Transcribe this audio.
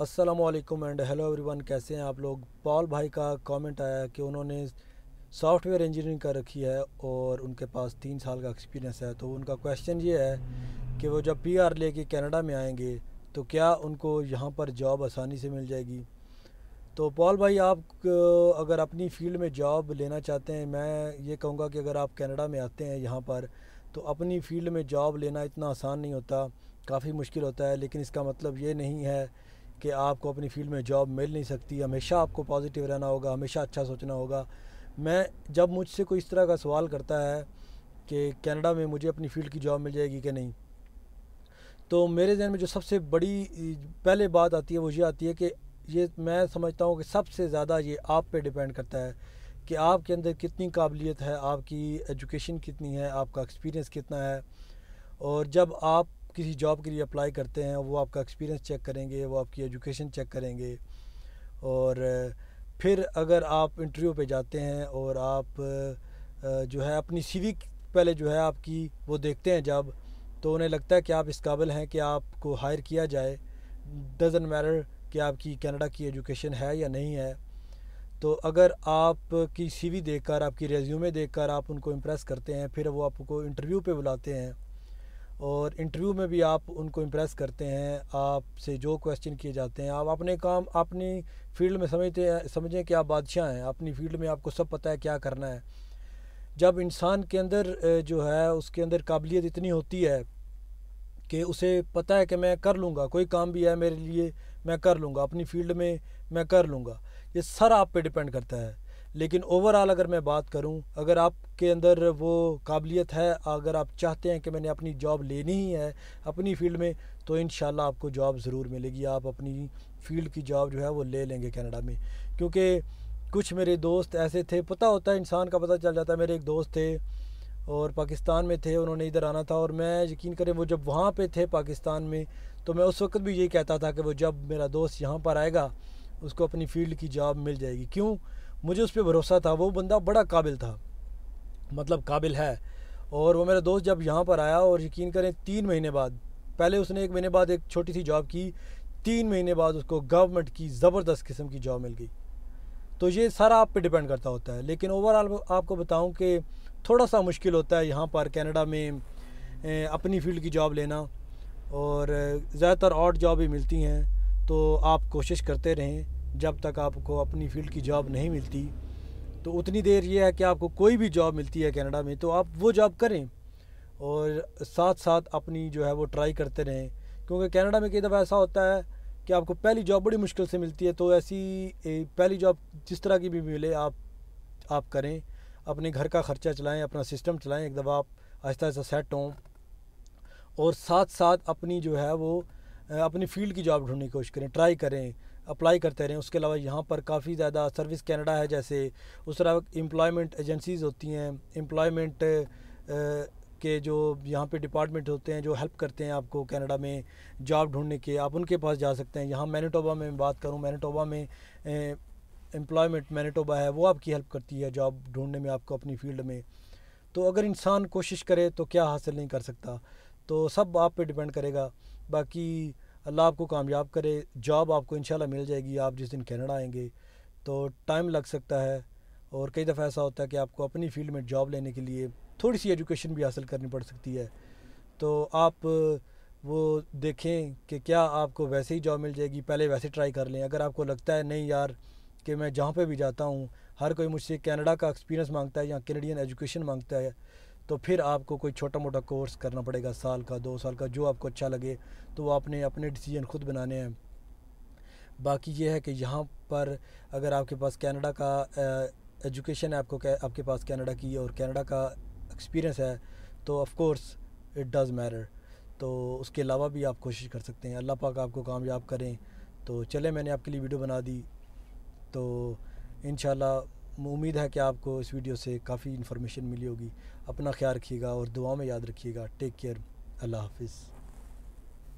वालेकुम and hello everyone, कैसे हैं आप लोग? पॉल भाई का कमेंट आया कि उन्होंने सॉफ्टवेयर इंजीनियरिंग कर रखी है और उनके पास तीन साल का एक्सपीरियंस है। तो उनका क्वेश्चन ये है कि वो जब पी पीआर लेके कनाडा में आएँगे तो क्या उनको यहाँ पर जॉब आसानी से मिल जाएगी? तो पॉल भाई, आप अगर अपनी फ़ील्ड में जॉब लेना चाहते हैं, मैं ये कहूँगा कि अगर आप कनाडा में आते हैं यहाँ पर तो अपनी फ़ील्ड में जॉब लेना इतना आसान नहीं होता, काफ़ी मुश्किल होता है, लेकिन इसका मतलब ये नहीं है कि आपको अपनी फ़ील्ड में जॉब मिल नहीं सकती, हमेशा आपको पॉजिटिव रहना होगा, हमेशा अच्छा सोचना होगा। मैं जब मुझसे कोई इस तरह का सवाल करता है कि कनाडा में मुझे अपनी फ़ील्ड की जॉब मिल जाएगी कि नहीं तो मेरे जहन में जो सबसे बड़ी, पहले बात आती है, वो ये आती है कि ये मैं समझता हूँ कि सबसे ज़्यादा ये आप पे डिपेंड करता है कि आपके अंदर कितनी काबिलियत है, आपकी एजुकेशन कितनी है, आपका एक्सपीरियंस कितना है। और जब आप किसी जॉब के लिए अप्लाई करते हैं, वो आपका एक्सपीरियंस चेक करेंगे, वो आपकी एजुकेशन चेक करेंगे। और, फिर अगर आप इंटरव्यू पे जाते हैं और आप जो है अपनी सीवी पहले जो है आपकी, वो देखते हैं जब तो उन्हें लगता है कि आप इस काबिल हैं कि आपको हायर किया जाए। डजन मैटर कि आपकी कनाडा की एजुकेशन है या नहीं है। तो अगर आपकी सीवी देखकर, आपकी रेज्यूमे देखकर आप उनको इम्प्रेस करते हैं, फिर वो आपको इंटरव्यू पे बुलाते हैं। और इंटरव्यू में भी आप उनको इम्प्रेस करते हैं, आपसे जो क्वेश्चन किए जाते हैं, आप अपने काम, अपनी फ़ील्ड में समझते हैं, समझें कि आप बादशाह हैं, अपनी फ़ील्ड में आपको सब पता है क्या करना है। जब इंसान के अंदर जो है, उसके अंदर काबिलियत इतनी होती है कि उसे पता है कि मैं कर लूँगा, कोई काम भी है मेरे लिए, मैं कर लूँगा, अपनी फ़ील्ड में मैं कर लूँगा, ये सर आप पे डिपेंड करता है। लेकिन ओवरऑल अगर मैं बात करूँ, अगर आपके अंदर वो काबिलियत है, अगर आप चाहते हैं कि मैंने अपनी जॉब लेनी ही है, अपनी फ़ील्ड में तो इन आपको जॉब ज़रूर मिलेगी। आप अपनी फ़ील्ड की जॉब जो है वो ले लेंगे कनाडा में। क्योंकि कुछ मेरे दोस्त ऐसे थे, पता होता है, इंसान का पता चल जाता है। मेरे एक दोस्त थे और पाकिस्तान में थे, उन्होंने इधर आना था और मैं यकीन करें, वो जब वहाँ पे थे पाकिस्तान में तो मैं उस वक्त भी यही कहता था कि वो जब मेरा दोस्त यहाँ पर आएगा, उसको अपनी फ़ील्ड की जॉब मिल जाएगी। क्यों? मुझे उस पर भरोसा था, वो बंदा बड़ा काबिल था मतलब काबिल है। और वो मेरा दोस्त जब यहाँ पर आया और यकीन करें, तीन महीने बाद, पहले उसने एक महीने बाद एक छोटी सी जॉब की, तीन महीने बाद उसको गवर्नमेंट की ज़बरदस्त किस्म की जॉब मिल गई। तो ये सारा आप पे डिपेंड करता होता है, लेकिन ओवरऑल आपको बताऊँ कि थोड़ा सा मुश्किल होता है यहाँ पर कनाडा में अपनी फ़ील्ड की जॉब लेना। और ज़्यादातर और जॉब भी मिलती हैं तो आप कोशिश करते रहें। जब तक आपको अपनी फ़ील्ड की जॉब नहीं मिलती तो उतनी देर ये है कि आपको कोई भी जॉब मिलती है कनाडा में तो आप वो जॉब करें और साथ साथ अपनी जो है वो ट्राई करते रहें। क्योंकि कनाडा में कई दफ़ा ऐसा होता है कि आपको पहली जॉब बड़ी मुश्किल से मिलती है तो ऐसी पहली जॉब जिस तरह की भी मिले, आप आप करें। अपने घर का ख़र्चा चलाएँ, अपना सिस्टम चलाएँ, एक दफ़ा आप आहिस्ता आहिस्ता सेट हों। और साथ साथ अपनी जो है वो अपनी फ़ील्ड की जॉब ढूँढने की कोशिश करें, ट्राई करें, अप्लाई करते रहें। उसके अलावा यहाँ पर काफ़ी ज़्यादा सर्विस कैनेडा है, जैसे उस तरह एम्प्लॉयमेंट एजेंसीज़ होती हैं एम्प्लॉयमेंट के जो यहाँ पे डिपार्टमेंट होते हैं, जो हेल्प करते हैं आपको कनाडा में जॉब ढूँढने के, आप उनके पास जा सकते हैं। यहाँ मैनिटोबा में बात करूँ, मैनिटोबा में एम्प्लॉयमेंट मैनिटोबा है, वो आपकी हेल्प करती है जॉब ढूँढने में, आपको अपनी फ़ील्ड में। तो अगर इंसान कोशिश करे तो क्या हासिल नहीं कर सकता। तो सब आप पे डिपेंड करेगा। बाकी अल्लाह आपको कामयाब करे, जॉब आपको इंशाल्लाह मिल जाएगी, आप जिस दिन कनाडा आएँगे तो टाइम लग सकता है। और कई दफ़ा ऐसा होता है कि आपको अपनी फ़ील्ड में जॉब लेने के लिए थोड़ी सी एजुकेशन भी हासिल करनी पड़ सकती है। तो आप वो देखें कि क्या आपको वैसे ही जॉब मिल जाएगी, पहले वैसे ट्राई कर लें। अगर आपको लगता है, नहीं यार, कि मैं जहाँ पे भी जाता हूँ, हर कोई मुझसे कनाडा का एक्सपीरियंस माँगता है या कैनेडियन एजुकेशन माँगता है तो फिर आपको कोई छोटा मोटा कोर्स करना पड़ेगा साल का, दो साल का, जो आपको अच्छा लगे तो वो आपने अपने डिसीज़न खुद बनाने हैं। बाकी ये है कि यहाँ पर अगर आपके पास कनाडा का एजुकेशन है, आपको आपके पास कनाडा की और कनाडा का एक्सपीरियंस है तो of course it does matter तो उसके अलावा भी आप कोशिश कर सकते हैं। अल्लाह पाक आपको कामयाब करें। तो चले, मैंने आपके लिए वीडियो बना दी। तो इन उम्मीद है कि आपको इस वीडियो से काफ़ी इन्फॉर्मेशन मिली होगी। अपना ख्याल रखिएगा और दुआ में याद रखिएगा। टेक केयर अल्लाह हाफिज़।